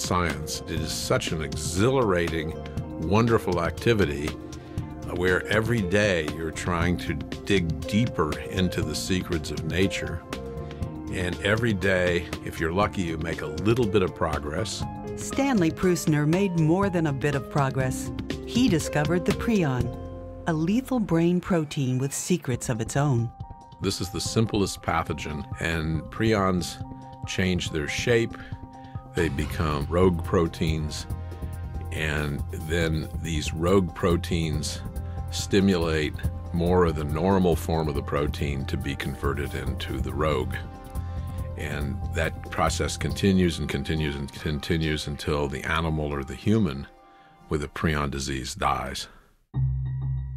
science. It is such an exhilarating, wonderful activity uh, where every day you're trying to dig deeper into the secrets of nature. And every day, if you're lucky, you make a little bit of progress. Stanley Prusiner made more than a bit of progress. He discovered the prion, a lethal brain protein with secrets of its own. This is the simplest pathogen, and prions change their shape. They become rogue proteins, and then these rogue proteins stimulate more of the normal form of the protein to be converted into the rogue. And that process continues and continues and continues until the animal or the human with a prion disease dies.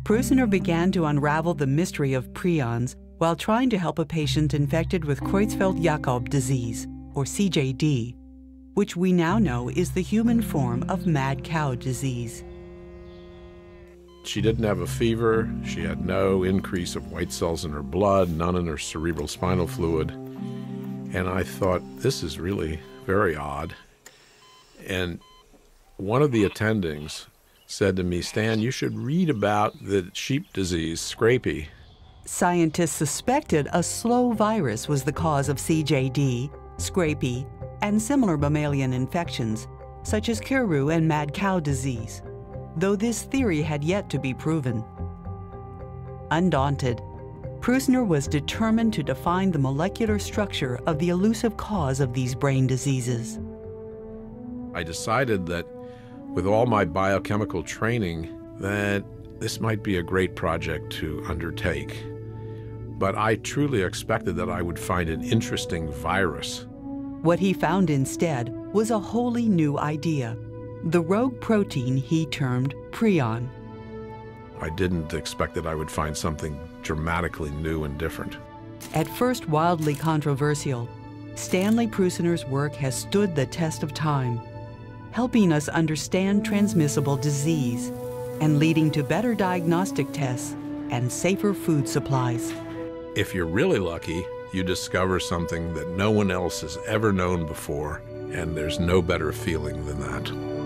Prusiner began to unravel the mystery of prions while trying to help a patient infected with Creutzfeldt-Jakob disease, or CJD, which we now know is the human form of mad cow disease. She didn't have a fever. She had no increase of white cells in her blood, none in her cerebral spinal fluid. And I thought, this is really very odd. And one of the attendings said to me, Stan, you should read about the sheep disease, scrapie. Scientists suspected a slow virus was the cause of CJD, scrapie, and similar mammalian infections, such as Kuru and mad cow disease, though this theory had yet to be proven. Undaunted, Prusiner was determined to define the molecular structure of the elusive cause of these brain diseases. I decided that with all my biochemical training that this might be a great project to undertake. But I truly expected that I would find an interesting virus. What he found instead was a wholly new idea, the rogue protein he termed prion. I didn't expect that I would find something dramatically new and different. At first wildly controversial, Stanley Prusiner's work has stood the test of time, helping us understand transmissible disease and leading to better diagnostic tests and safer food supplies. If you're really lucky, you discover something that no one else has ever known before, and there's no better feeling than that.